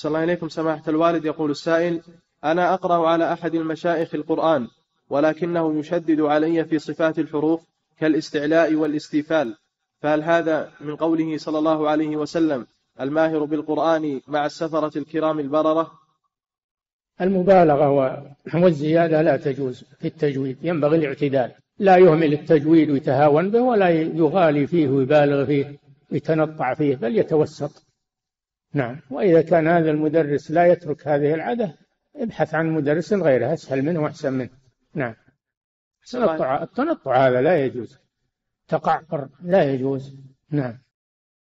أحسن الله إليكم سماحة الوالد. يقول السائل أنا أقرأ على أحد المشايخ القرآن ولكنه يشدد علي في صفات الحروف كالاستعلاء والاستيفال. فهل هذا من قوله صلى الله عليه وسلم الماهر بالقرآن مع السفرة الكرام البررة؟ المبالغة والزيادة لا تجوز في التجويد. ينبغي الاعتدال. لا يهمل التجويد ويتهاون به ولا يغالي فيه ويبالغ فيه ويتنطع فيه بل يتوسط. نعم. وإذا كان هذا المدرس لا يترك هذه العادة ابحث عن مدرس غيره أسهل منه وأحسن منه. نعم. التنطع التنطع هذا لا يجوز. تقعقر لا يجوز. نعم.